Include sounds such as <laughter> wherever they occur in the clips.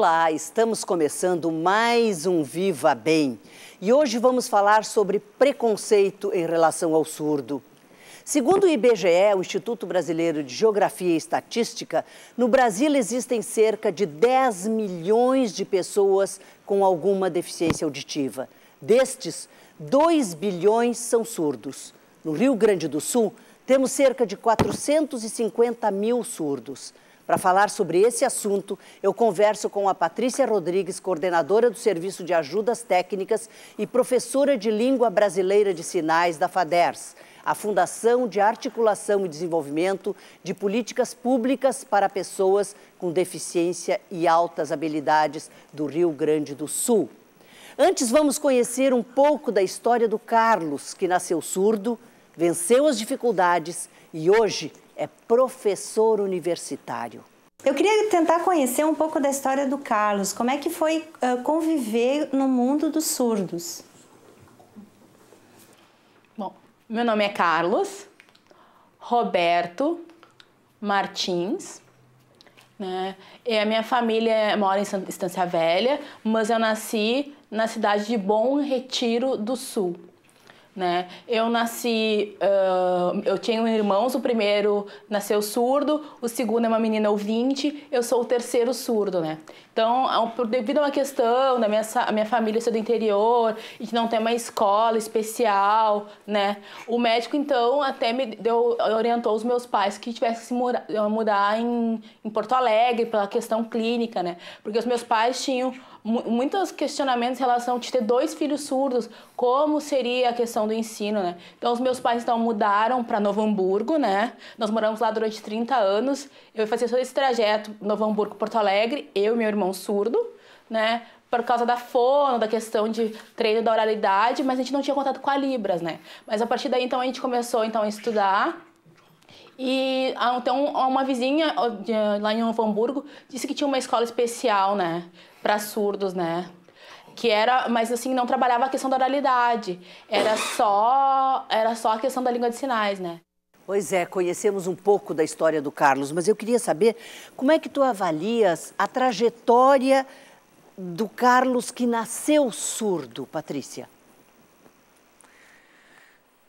Olá, estamos começando mais um Viva Bem e hoje vamos falar sobre preconceito em relação ao surdo. Segundo o IBGE, o Instituto Brasileiro de Geografia e Estatística, no Brasil existem cerca de 10 milhões de pessoas com alguma deficiência auditiva. Destes, 2 bilhões são surdos. No Rio Grande do Sul, temos cerca de 450 mil surdos. Para falar sobre esse assunto, eu converso com a Patrícia Rodrigues, coordenadora do Serviço de Ajudas Técnicas e professora de Língua Brasileira de Sinais da FADERS, a Fundação de Articulação e Desenvolvimento de Políticas Públicas para Pessoas com Deficiência e Altas Habilidades do Rio Grande do Sul. Antes, vamos conhecer um pouco da história do Carlos, que nasceu surdo, venceu as dificuldades e hoje é professor universitário. Eu queria tentar conhecer um pouco da história do Carlos. Como é que foi uh, conviver no mundo dos surdos? Bom, meu nome é Carlos Roberto Martins. Né? E a minha família mora em Estância Velha, mas eu nasci na cidade de Bom Retiro do Sul né? Eu nasci, uh, eu tinha irmãos, o primeiro nasceu surdo, o segundo é uma menina ouvinte, eu sou o terceiro surdo, né? Então, por, devido a uma questão da minha, minha família ser do interior e de não ter uma escola especial, né? O médico, então, até me deu, orientou os meus pais que tivessem que se mudar, mudar em, em Porto Alegre pela questão clínica, né? Porque os meus pais tinham muitos questionamentos em relação a ter dois filhos surdos, como seria a questão do ensino, né? Então, os meus pais então mudaram para Novo Hamburgo, né? Nós moramos lá durante 30 anos. Eu fazia todo esse trajeto Novo Hamburgo, Porto Alegre, eu e meu irmão surdo, né? Por causa da fono, da questão de treino da oralidade, mas a gente não tinha contato com a Libras, né? Mas a partir daí, então, a gente começou então a estudar e ah, então uma vizinha lá em Novo Hamburgo disse que tinha uma escola especial, né, para surdos, né? Que era, mas assim, não trabalhava a questão da oralidade. Era só, era só a questão da língua de sinais, né? Pois é, conhecemos um pouco da história do Carlos, mas eu queria saber como é que tu avalias a trajetória do Carlos que nasceu surdo, Patrícia?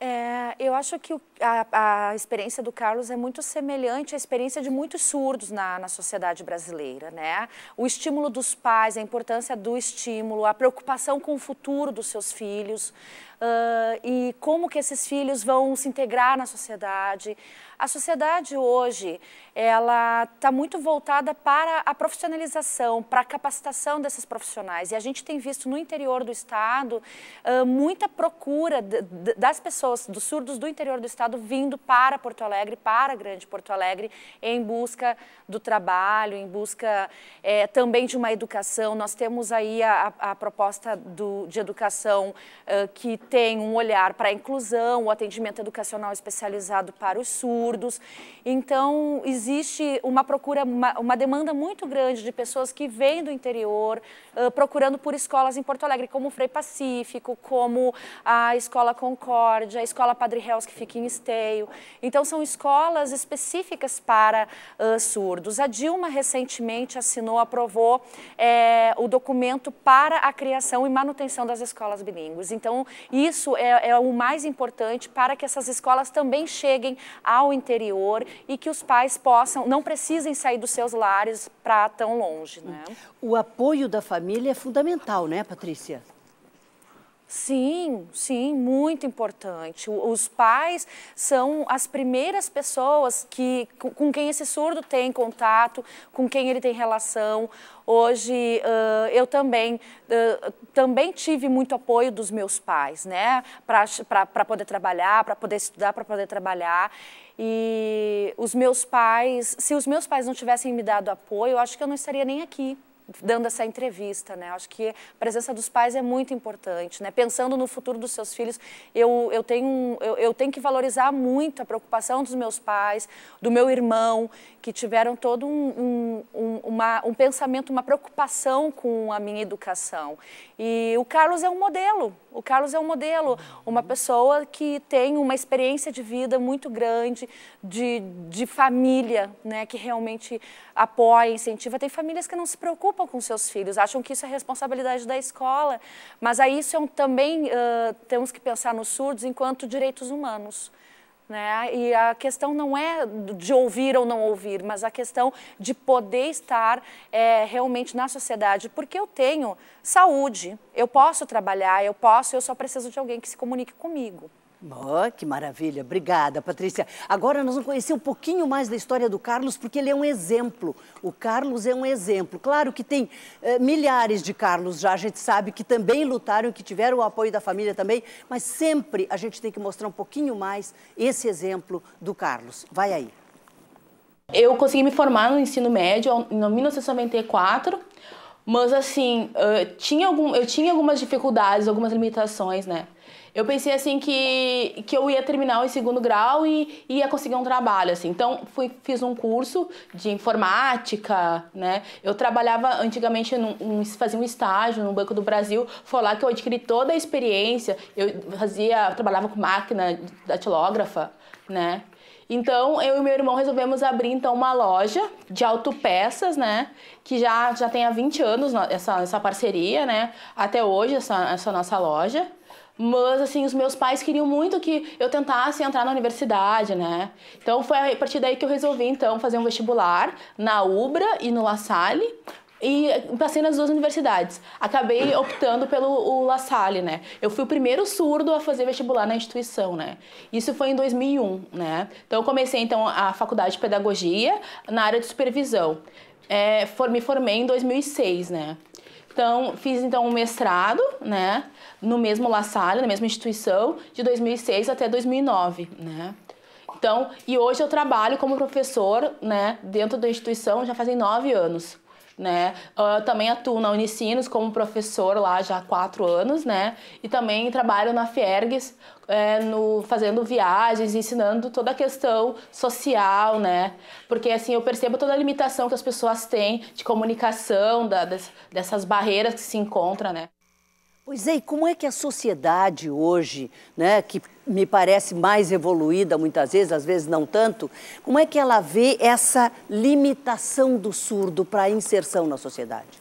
É, eu acho que o, a, a, experiência do Carlos é muito semelhante à experiência de muitos surdos na, na sociedade brasileira, né? O estímulo dos pais, a importância do estímulo, a preocupação com o futuro dos seus filhos uh, e como que esses filhos vão se integrar na sociedade. A sociedade hoje, ela está muito voltada para a profissionalização, para a capacitação desses profissionais. E a gente tem visto no interior do estado uh, muita procura das pessoas, dos surdos do interior do estado, vindo para Porto Alegre, para Grande Porto Alegre, em busca do trabalho, em busca é, também de uma educação. Nós temos aí a, a proposta do, de educação uh, que tem um olhar para a inclusão, o atendimento educacional especializado para os surdos. Então, existe uma procura, uma, uma demanda muito grande de pessoas que vêm do interior uh, procurando por escolas em Porto Alegre, como o Frei Pacífico, como a Escola Concórdia, a Escola Padre Reus, que fica em Esteio. Então, são escolas específicas para uh, surdos. A Dilma, recentemente, assinou, aprovou é, o documento para a criação e manutenção das escolas bilíngues. Então, isso é, é o mais importante para que essas escolas também cheguem ao interior e que os pais possam, não precisem sair dos seus lares para tão longe. Né? O apoio da família é fundamental, né, Patrícia? Sim, sim, muito importante. Os pais são as primeiras pessoas que, com quem esse surdo tem contato, com quem ele tem relação. Hoje uh, eu também, uh, também tive muito apoio dos meus pais, né? Para poder trabalhar, para poder estudar, para poder trabalhar. E os meus pais, se os meus pais não tivessem me dado apoio, eu acho que eu não estaria nem aqui dando essa entrevista, né? Acho que a presença dos pais é muito importante, né? Pensando no futuro dos seus filhos, eu, eu, tenho, eu, eu tenho que valorizar muito a preocupação dos meus pais, do meu irmão, que tiveram todo um, um, uma, um pensamento, uma preocupação com a minha educação. E o Carlos é um modelo, o Carlos é um modelo, uma pessoa que tem uma experiência de vida muito grande, de, de família, né? Que realmente apoia, incentiva. Tem famílias que não se preocupam com seus filhos, acham que isso é responsabilidade da escola. Mas aí isso é um, também uh, temos que pensar nos surdos enquanto direitos humanos. Né? E a questão não é de ouvir ou não ouvir, mas a questão de poder estar é, realmente na sociedade, porque eu tenho saúde, eu posso trabalhar, eu posso, eu só preciso de alguém que se comunique comigo. Oh, que maravilha. Obrigada, Patrícia. Agora nós vamos conhecer um pouquinho mais da história do Carlos, porque ele é um exemplo. O Carlos é um exemplo. Claro que tem eh, milhares de Carlos já, a gente sabe que também lutaram, que tiveram o apoio da família também, mas sempre a gente tem que mostrar um pouquinho mais esse exemplo do Carlos. Vai aí. Eu consegui me formar no ensino médio em 1994, mas assim, eu tinha, algum, eu tinha algumas dificuldades, algumas limitações, né? Eu pensei assim que, que eu ia terminar o segundo grau e, e ia conseguir um trabalho assim. Então fui, fiz um curso de informática, né? Eu trabalhava antigamente num, fazia um estágio no Banco do Brasil, foi lá que eu adquiri toda a experiência. Eu fazia, trabalhava com máquina datilógrafa, né? Então, eu e meu irmão resolvemos abrir então uma loja de autopeças, né? Que já, já tem há 20 anos essa, essa parceria, né? Até hoje, essa, essa nossa loja. Mas, assim, os meus pais queriam muito que eu tentasse entrar na universidade, né? Então, foi a partir daí que eu resolvi, então, fazer um vestibular na UBRA e no La Salle. E passei nas duas universidades. Acabei optando pelo La Salle, né? Eu fui o primeiro surdo a fazer vestibular na instituição, né? Isso foi em 2001, né? Então, eu comecei, então, a faculdade de pedagogia na área de supervisão. É, for, me formei em 2006, né? Então, fiz então um mestrado, né, no mesmo La Salle, na mesma instituição, de 2006 até 2009, né. Então, e hoje eu trabalho como professor, né, dentro da instituição já fazem nove anos né? Uh, também atuo na Unicinos como professor lá já há quatro anos, né? E também trabalho na Fiergues, é, no, fazendo viagens, ensinando toda a questão social, né? Porque assim eu percebo toda a limitação que as pessoas têm de comunicação, da, dessas barreiras que se encontram, né? Pois é, e como é que a sociedade hoje, né, que me parece mais evoluída muitas vezes, às vezes não tanto, como é que ela vê essa limitação do surdo para a inserção na sociedade?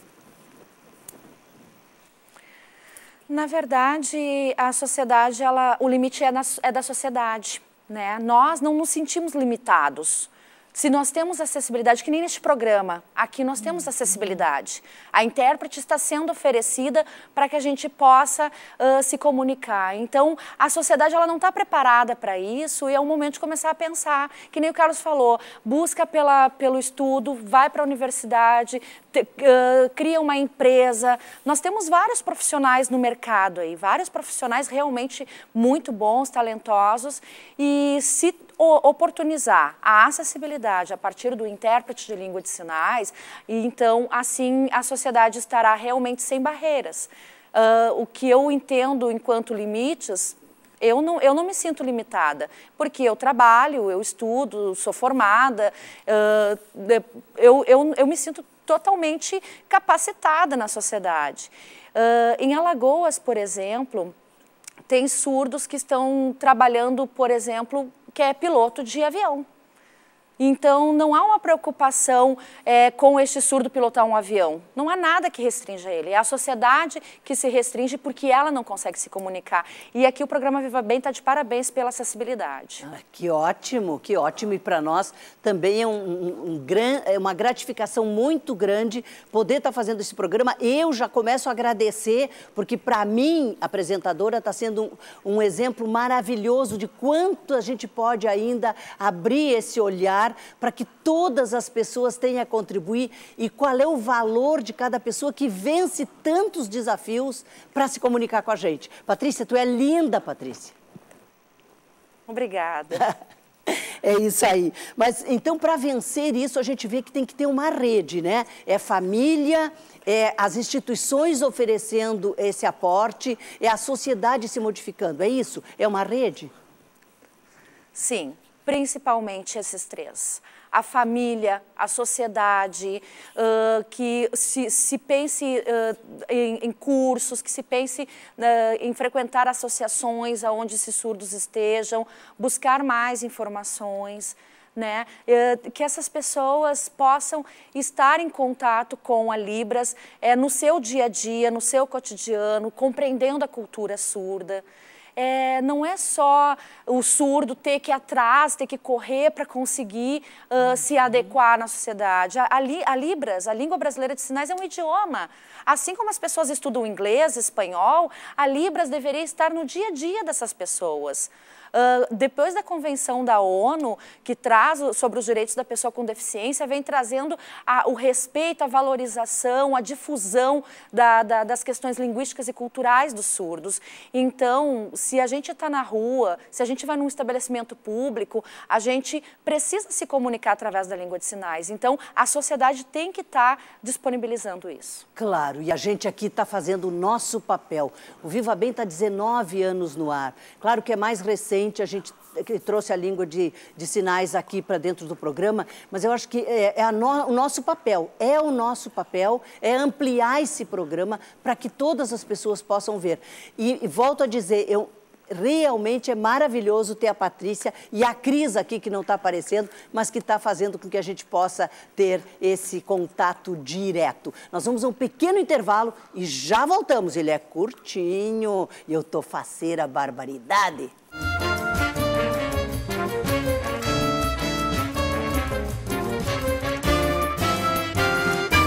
Na verdade, a sociedade, ela, o limite é, na, é da sociedade. Né? Nós não nos sentimos limitados. Se nós temos acessibilidade, que nem neste programa, aqui nós temos acessibilidade. A intérprete está sendo oferecida para que a gente possa uh, se comunicar. Então, a sociedade ela não está preparada para isso e é o momento de começar a pensar. Que nem o Carlos falou, busca pela, pelo estudo, vai para a universidade, te, uh, cria uma empresa. Nós temos vários profissionais no mercado aí, vários profissionais realmente muito bons, talentosos e se oportunizar a acessibilidade a partir do intérprete de língua de sinais, e então assim a sociedade estará realmente sem barreiras. Uh, o que eu entendo enquanto limites eu não, eu não me sinto limitada, porque eu trabalho, eu estudo, sou formada, uh, eu, eu, eu me sinto totalmente capacitada na sociedade. Uh, em Alagoas, por exemplo, tem surdos que estão trabalhando, por exemplo, que é piloto de avião. Então, não há uma preocupação é, com este surdo pilotar um avião. Não há nada que restrinja ele. É a sociedade que se restringe porque ela não consegue se comunicar. E aqui o programa Viva Bem está de parabéns pela acessibilidade. Ah, que ótimo, que ótimo. E para nós também é, um, um, um gran, é uma gratificação muito grande poder estar tá fazendo esse programa. Eu já começo a agradecer, porque para mim, apresentadora, está sendo um, um exemplo maravilhoso de quanto a gente pode ainda abrir esse olhar para que todas as pessoas tenham a contribuir e qual é o valor de cada pessoa que vence tantos desafios para se comunicar com a gente. Patrícia, tu é linda, Patrícia. Obrigada. <laughs> É isso aí. Mas então, para vencer isso, a gente vê que tem que ter uma rede, né? É família, é as instituições oferecendo esse aporte, é a sociedade se modificando. É isso? É uma rede? Sim principalmente esses três. A família, a sociedade, uh, que se, se pense uh, em, em, cursos, que se pense uh, em frequentar associações onde esses surdos estejam, buscar mais informações. né? Que essas pessoas possam estar em contato com a Libras é, no seu dia a dia, no seu cotidiano, compreendendo a cultura surda é, não é só o surdo ter que ir atrás, ter que correr para conseguir uh, uhum. se adequar na sociedade. A, a, a, Libras, a língua brasileira de sinais, é um idioma. Assim como as pessoas estudam inglês, espanhol, a Libras deveria estar no dia a dia dessas pessoas. Depois da convenção da ONU, que traz sobre os direitos da pessoa com deficiência, vem trazendo a, o respeito, a valorização, a difusão da, da, das questões linguísticas e culturais dos surdos. Então, se a gente está na rua, se a gente vai num estabelecimento público, a gente precisa se comunicar através da língua de sinais. Então, a sociedade tem que estar tá disponibilizando isso. Claro, e a gente aqui está fazendo o nosso papel. O Viva Bem está 19 anos no ar. Claro que é mais a gente trouxe a língua de, de sinais aqui para dentro do programa, mas eu acho que é, é no, o nosso papel, é o nosso papel, é ampliar esse programa para que todas as pessoas possam ver. E, e volto a dizer, eu, realmente é maravilhoso ter a Patrícia e a Cris aqui, que não está aparecendo, mas que está fazendo com que a gente possa ter esse contato direto. Nós vamos a um pequeno intervalo e já voltamos. Ele é curtinho e eu tô faceira barbaridade.